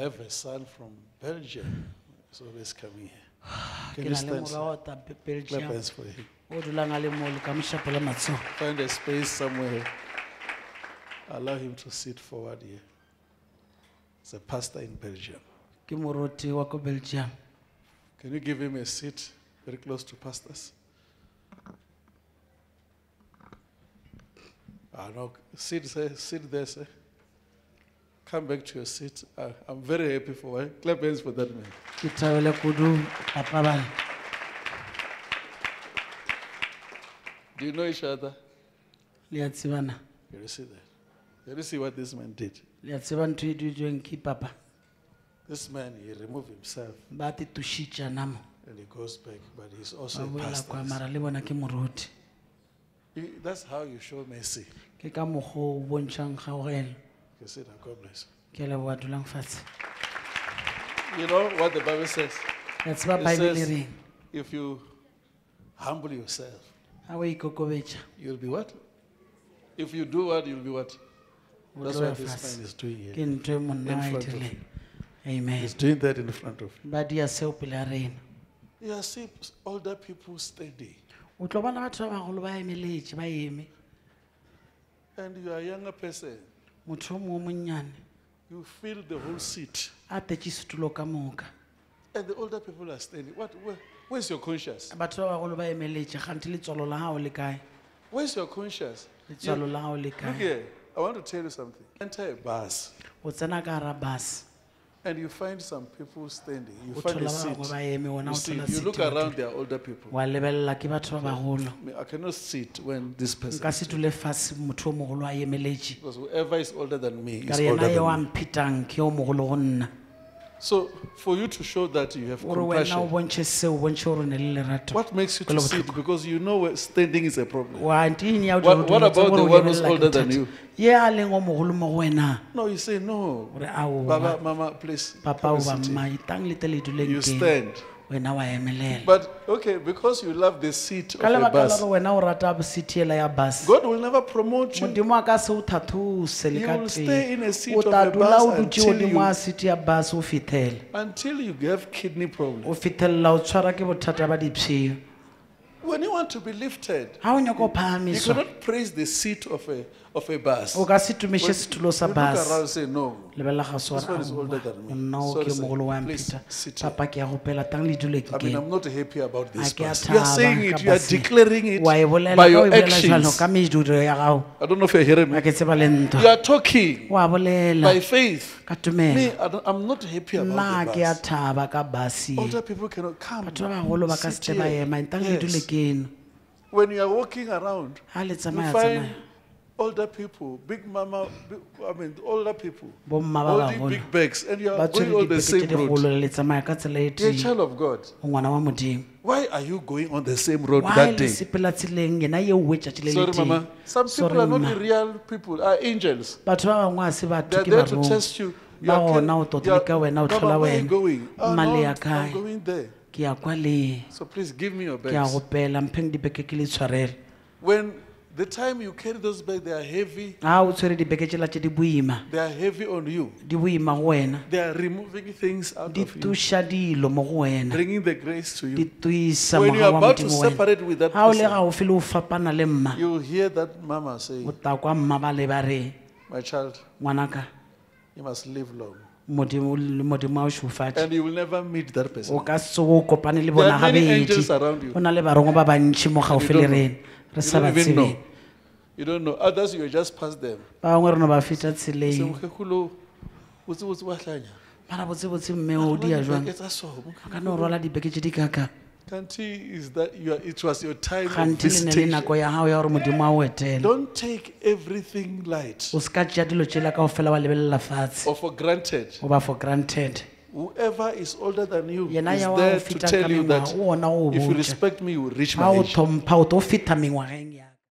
I have a son from Belgium, he's always coming here. Can you stand, sir? Clap hands for him. o dulang a le mo le ka mošapela matsogo Find a space somewhere. Allow him to sit forward here. He's a pastor in Belgium. ke moroti wa ko belgium Can you give him a seat very close to pastors? Ah, no, sit, sir, sit there, sir. Come back to your seat. I, I'm very happy for it. Clap hands for that man. ke kudu Do you know each other? le a tsebana You see that? You see what this man did? le a tseba ntho e dutsweng ke papa This man, he removed himself ba and he goes back, but he's ba also a boela pastor. kwa mara le bona ke moroti You- That's how you show mercy. ke ka mokgwa o bontšhang kgaogelo You see that? God bless ke a leboa dulang fatshe you. You know what the Bible says? tseba It bible says- If you humble yourself, ga o ikokobetša you'll be what? If you do what, you'll be what? That's what this man is doing here. In front of you. amen He's doing that in front of you. ba dia seo pele a rena You see older people standing, o tlo bona batho ba bagolo ba emeletše ba eme and you are a younger person. Motho o mongwe monnyane You fill the whole seat, a tetše setulo ka moka and the older people are standing. What? Where, where's your conscience? batho ba bagolo ba emeletse gante letswalo la gago le kae Where's your conscience? letswalo la gago le Look here. I want to tell you something. Enter a bus, o tsena ka gara bus and you find some people standing. You find a seat. You see, you look around, there are older people. wa lebelela ke batho ba bagolo I, cannot sit when this person. nka se dule fase motho o mogolo a emeletše Because whoever is older than me ka is re older yena yo than me. ke yo mogolo go nna So, for you to show that you have gore wena o compassion, bontšhe seo o bontšhe gore o ne le lerato what makes you to sit? bohloko. Because you know where standing is a problem. wa nteng ya o What- what about the one who's older than you? ye a leng o mogolo mo go wena No, you say no. gore ao Baba, Mama, please. papa have o a ba seat mma here. itang le tle le duleng You teng stand. Wena wa emelela But okay, because you love the seat of ka a lebaka la bus, gore wena o rata seat ela ya bus God will never promote you. modimo a ka se o thathose le You ka will stay in a seat o of tla a dula bus o dutse until godimo you- a seat ya bus o fitlhele until you have kidney problem. o fitlhelela o tshwara ke bothata ba dipshio When you want to be lifted, o nyaka you cannot praise the seat of a of a bus. o ka se When setulo sa you look bus around and say no. lebelela ga This one is older than me. nna o Sorry, ke sir. mogolo wa Please, sit here. papa ke a gopela tang le dule ke I mean, I'm not happy about this bus. You are saying it, you are declaring it wa e by ka o your e bolela jalo actions. ka meduro ya gago I don't know if you're hearing a me. ke tseba le ntwa You are talking bolela by faith. ka Me, I don't, I'm not happy nna about ke a the bus. thaba ka basi Older people cannot come. batho ba bagolo ba ka sit sete ba here. ema ntang le dule Yes. When you are walking around, ga le you tsamaya find tsamaya older people, big mama, big, I mean, older people, bomma ba holding big bags, and you ba are going tshwere on the dipeke tse same road. digolo le tsamaya ka tsela e You're a tee child of God. o ngwana wa modimo Why are you going on the same road that le day? sepela tseleng yena ye oe tšatši le le Sorry, tee Mama. Some Sorry, people are not mma. the real people, are angels. batho ba bangwe a se batho They're ke there to barong test you. You ba are gona o you tota are- le ka wena o Baba, tlhola where are you wena going? Ah, mma le no, ya I'm kae going there. Ke ya kwa le So please give me your ke bags. gopela mpheng dibeke ke le tshwarele When the time you carry those bags, they are heavy. ga o tshwere dibeke tsela tse di boima They are heavy on you. di boima go wena They are removing things out di of you, tuša dilo mo go wena bringing the grace to di you. tuisa When you are wa about to modimo separate with that ga o le person, gaufi le o fapana le mma you hear that mama say, o ta kwa mma ba le ba re My child, ngwanaka you must live long. modimo le o and ka seo o kopane le bona gabedi. o na le barongwe ba bantšhi mo gaufi le rena. Re sa ba tsebeng. You don't re no ba feta tseleng. Mara botsebotse mme o dia jang a o rwala dibeke tse di kakang Kanti is that you are, it was your time of gante le ne le visitation. nako ya gago ya gore modimo a o etela Don't take everything light o se ka dilo tsela kao fela wa lebelela fatshe or for granted. o for granted Whoever is older than you yena is ya wa there to feta ka tell you mengwaga that o ona o if you respect me, you will reach ga my o age. tlhompha o tlo feta mengwageng